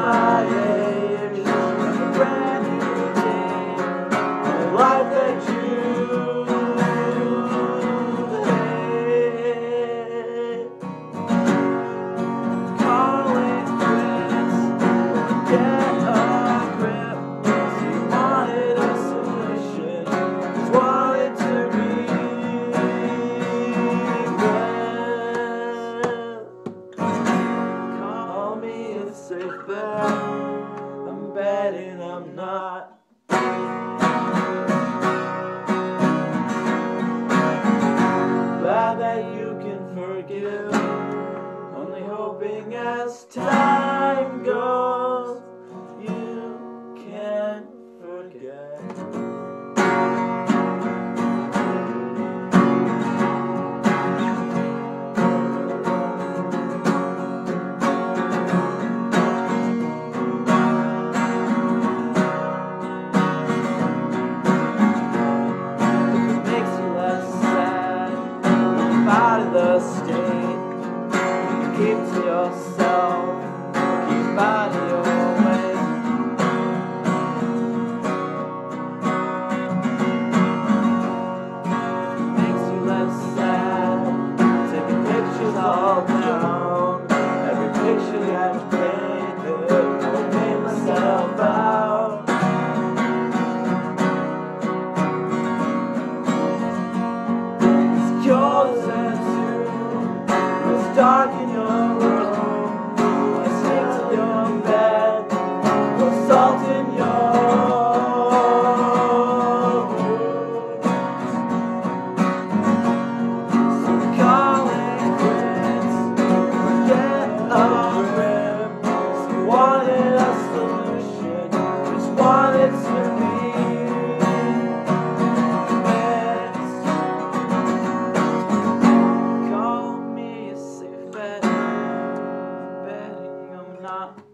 fire. back. Keep to yourself, keep out of your way. Makes you less sad. Taking pictures all down. Every picture you painted, I made myself out. It's yours and two. It's dark betting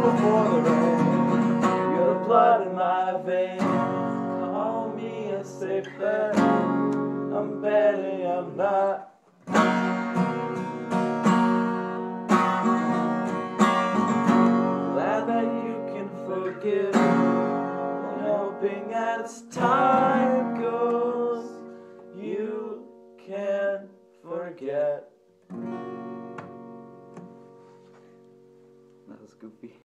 Before the rain. You're the blood in my veins. Call me a safe bet. I'm betting I'm not. Glad that you can forgive. Hoping as time goes, you can forget. That was goofy.